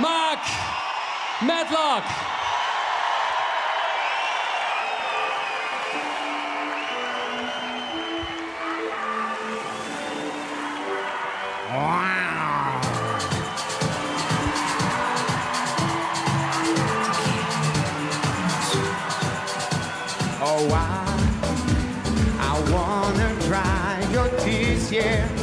Mark Medlock. Oh, I, I wanna dry your tears, yeah.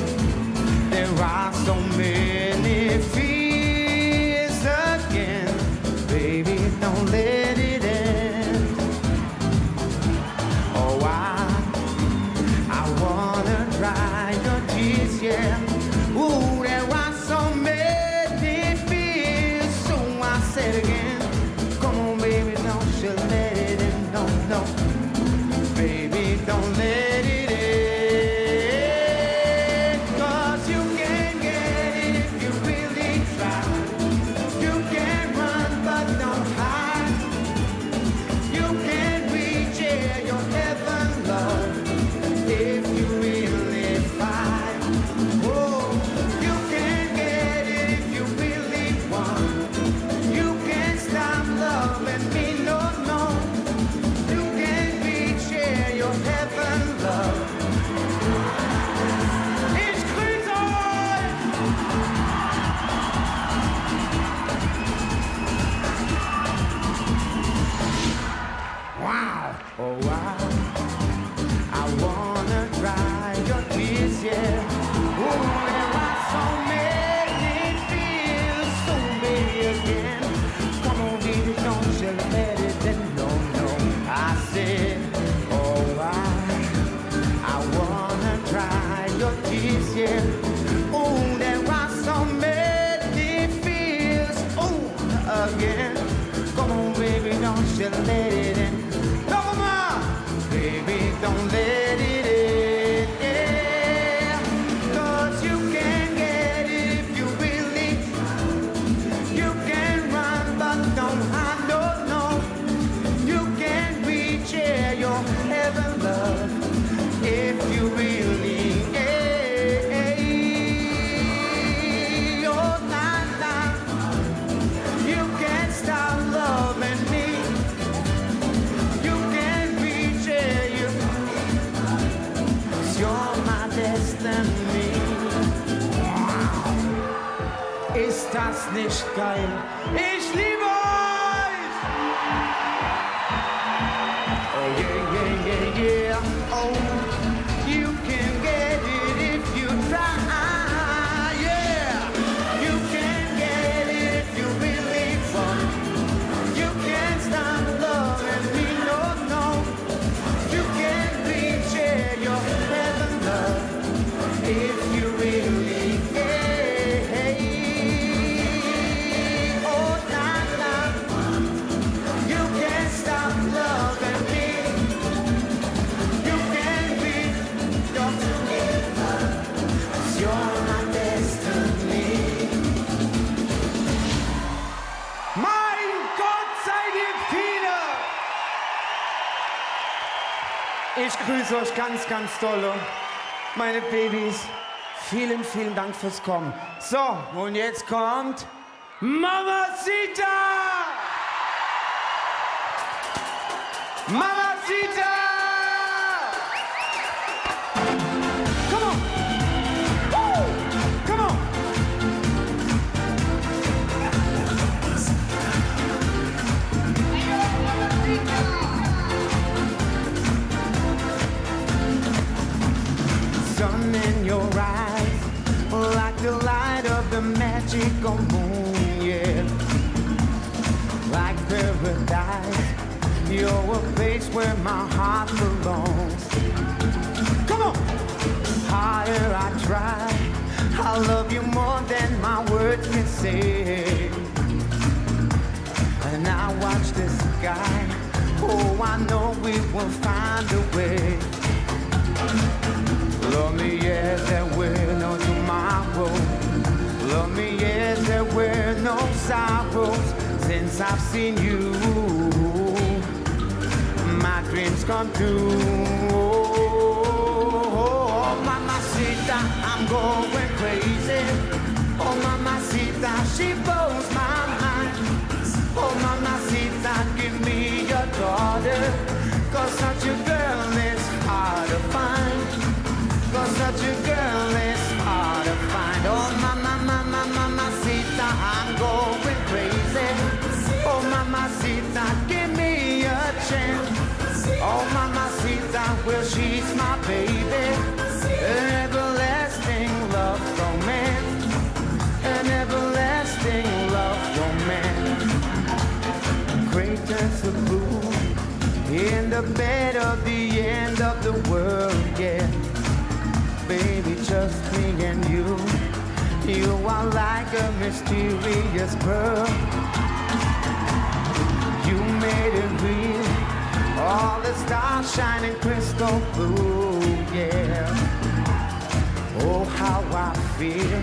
noticia, una Ist das nicht geil? Ich liebe Ich grüße euch ganz, ganz toll. Oh, meine Babys, vielen, vielen Dank fürs Kommen. So, und jetzt kommt Mamacita! Mamacita! where my heart belongs. Come on! Higher I try, I love you more than my words can say. And I watch the sky, oh, I know we will find a way. Love me as there will no tomorrow. Love me as there will no sorrows since I've seen you. I'm do. You are like a mysterious pearl. You made it real. All the stars shining crystal blue, yeah. Oh, how I feel.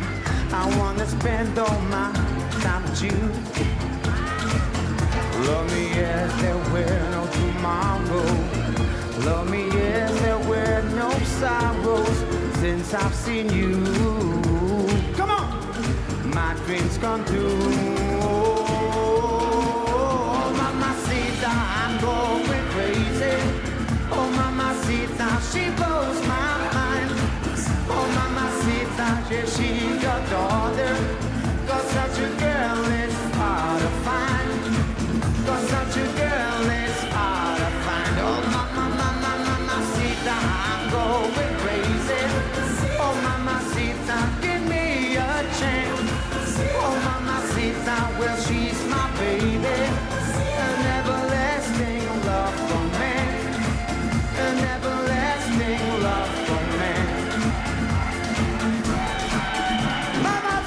I wanna spend all my time with you. Love me as there were no tomorrow. Love me as there were no sorrows since I've seen you dreams gone true.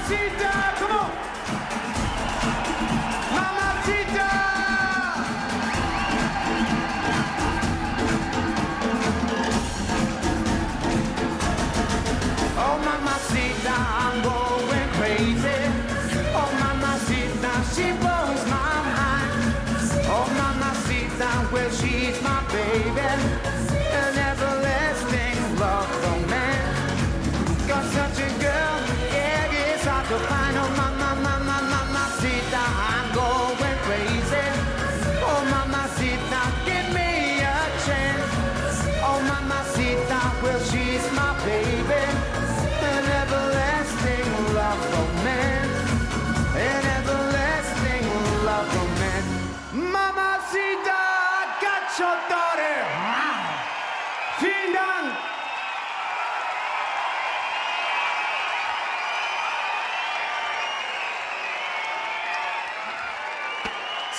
Mamacita, come on. Mamacita. Oh, mamacita, I'm going crazy. Oh, mamacita, she blows my mind. Oh, mamacita, well, she's my baby.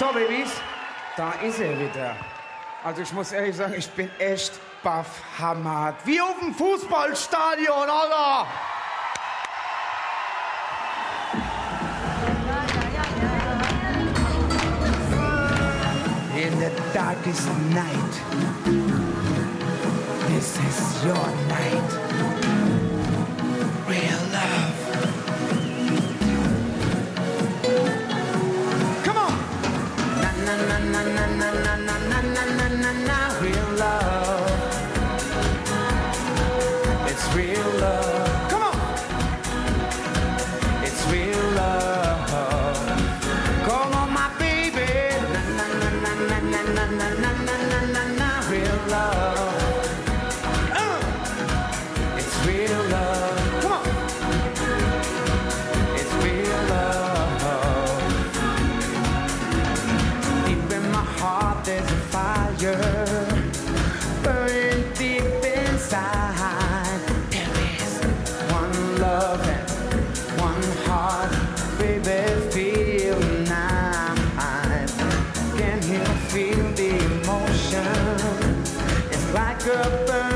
So, Babys, da ist er wieder. Also ich muss ehrlich sagen, ich bin echt baff, hammer. Wie auf dem Fußballstadion, Alter! In the darkest night, this is your night. Can feel the emotion? It's like a burning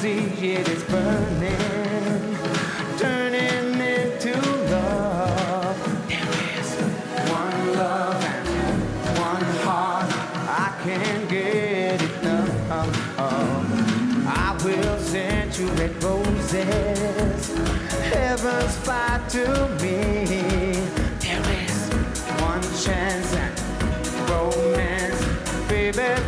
see it is burning, turning into love? There is one love and one heart. I can't get enough. I will send you red roses. Heaven's fire to me. There is one chance and romance. Baby,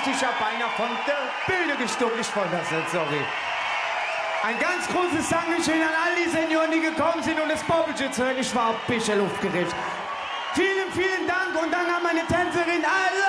ich dich ja beinahe von der Bühne gestuckt. Ich wollte das nicht, sorry. Ein ganz großes Dankeschön an all die Senioren, die gekommen sind, um das Bobbelchen zu hören. Ich war ein bisschen aufgeregt. Vielen, vielen Dank und dann an meine Tänzerin. Love